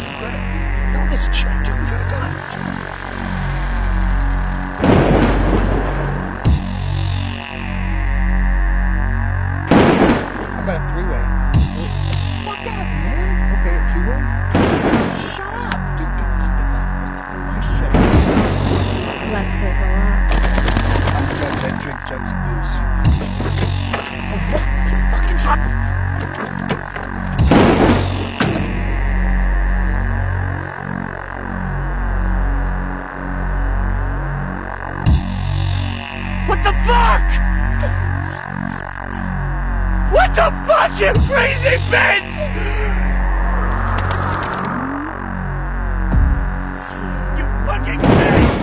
Now this check, Joe, we got a gun. about a three-way? Fuck up, man. Okay, a two-way? Shut up. Dude, don't fuck this up. My shit. Let's take a walk. I'm drunk, I drink jugs and booze. The fuck, you crazy bitch? You fucking bitch!